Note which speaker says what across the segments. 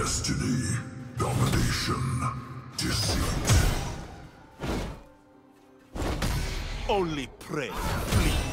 Speaker 1: Destiny, domination, deceit.
Speaker 2: Only pray, please.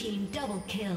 Speaker 3: Team double kill.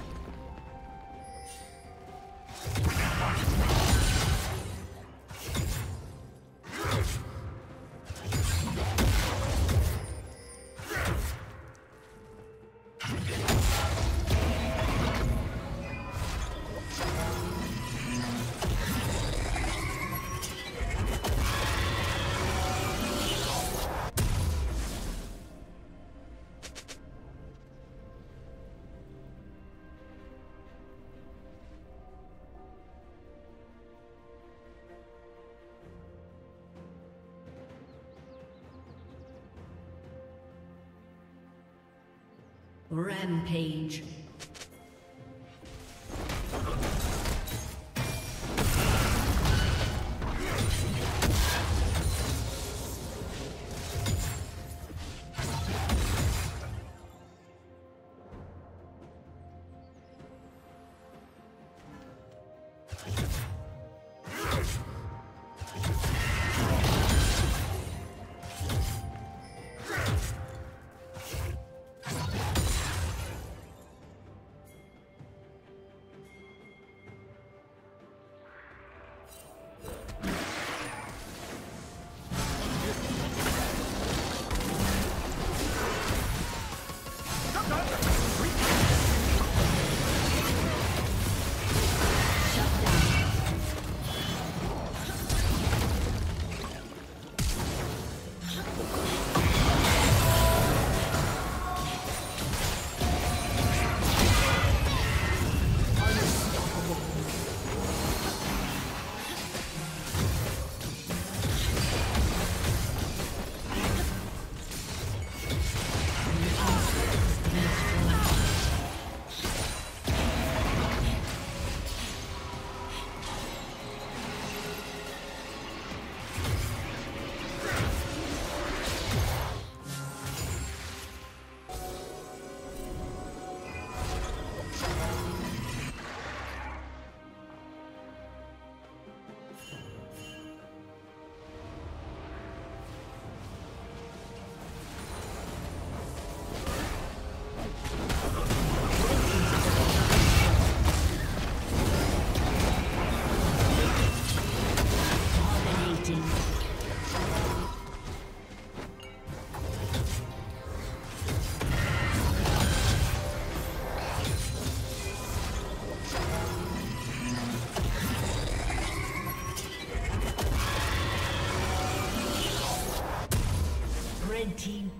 Speaker 3: Rampage.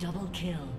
Speaker 3: Double kill.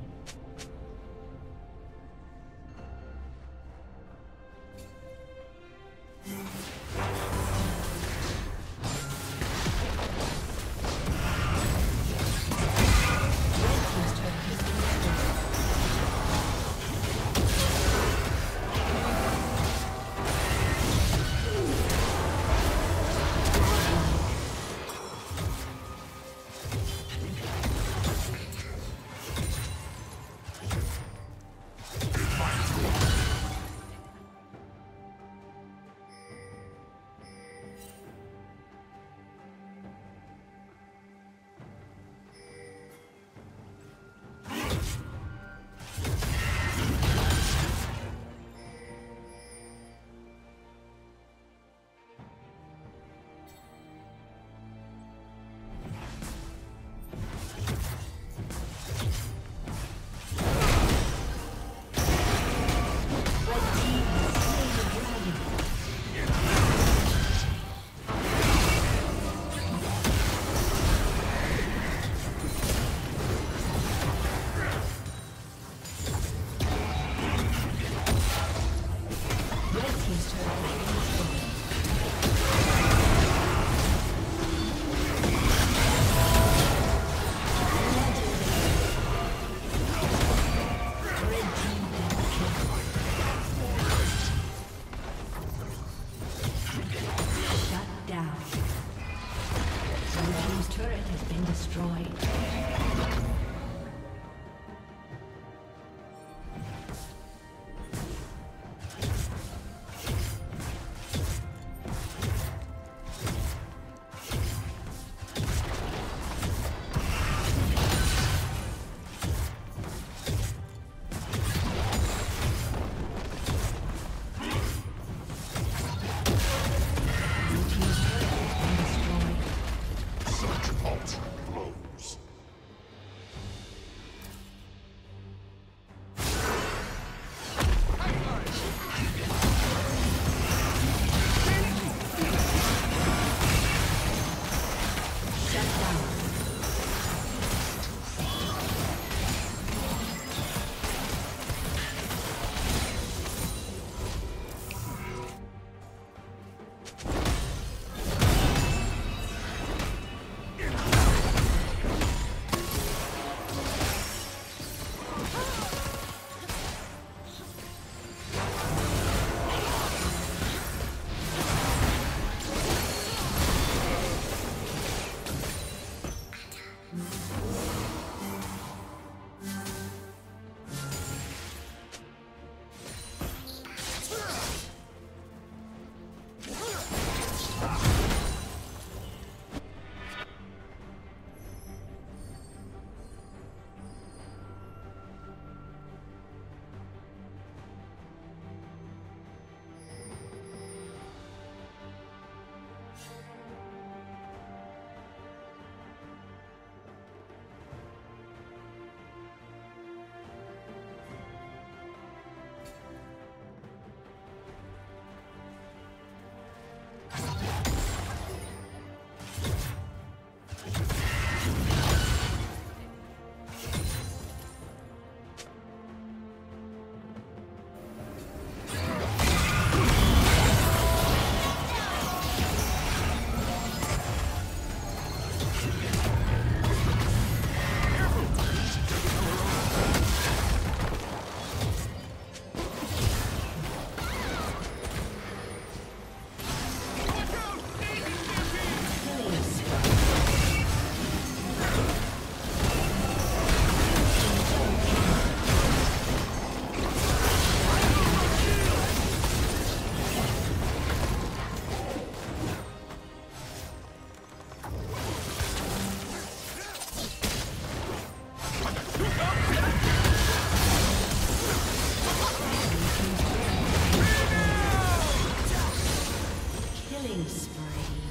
Speaker 3: spree.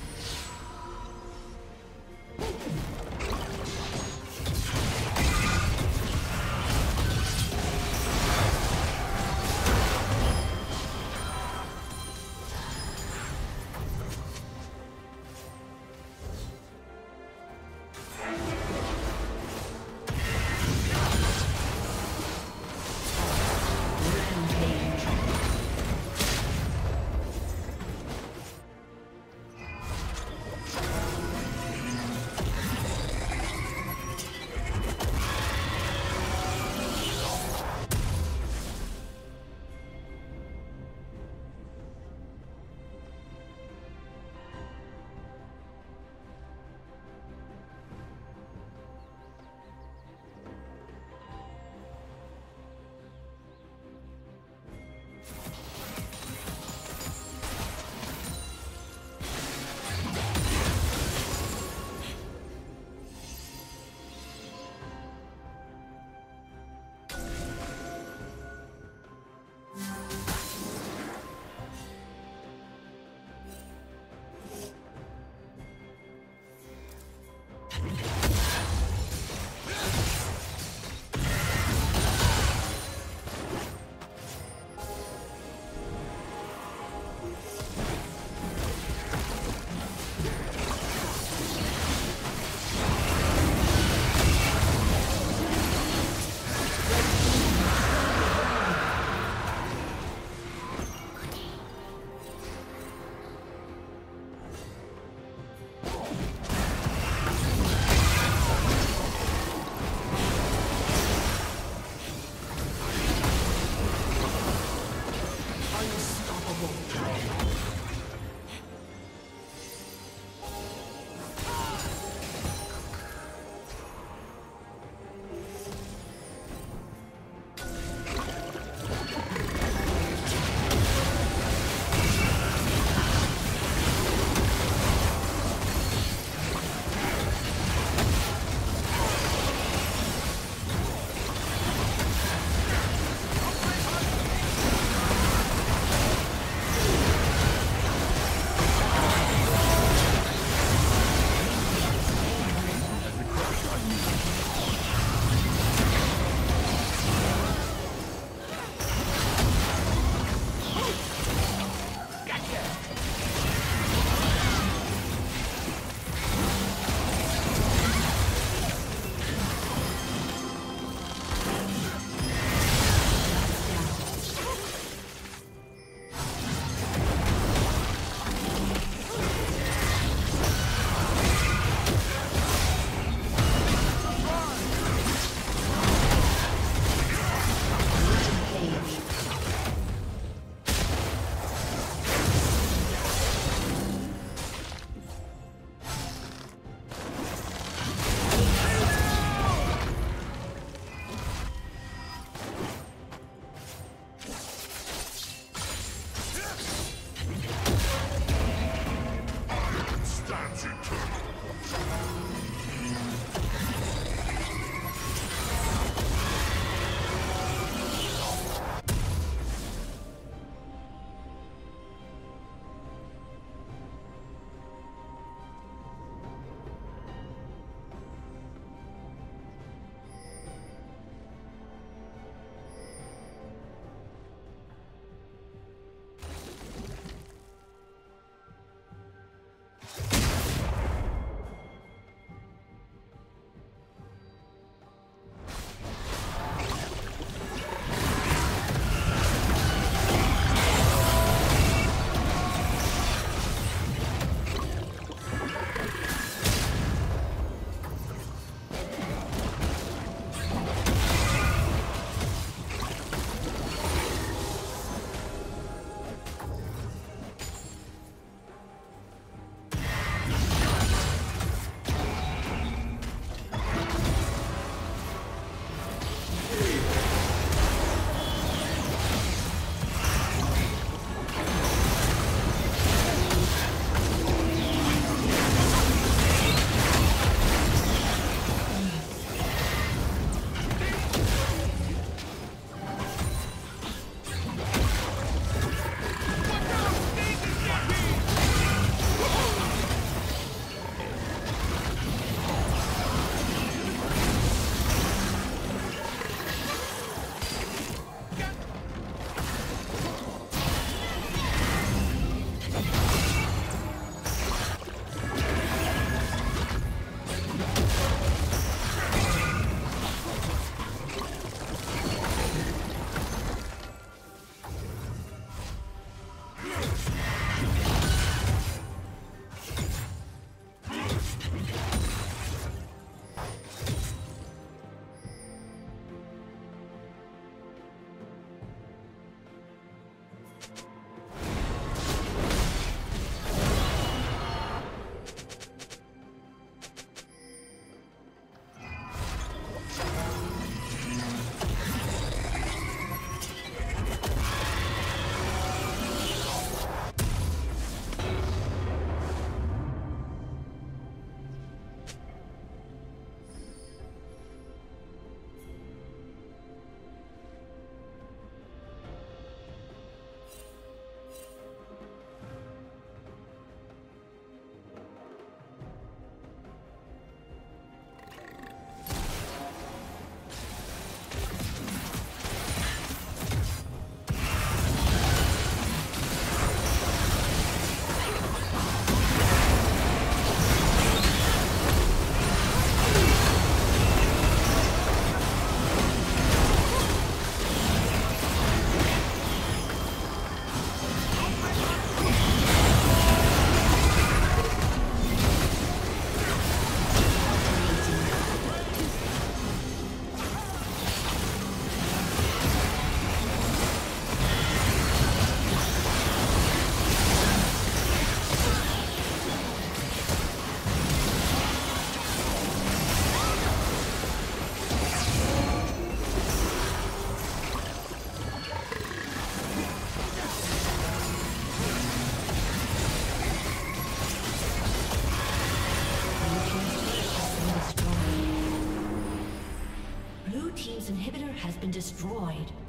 Speaker 3: Destroyed.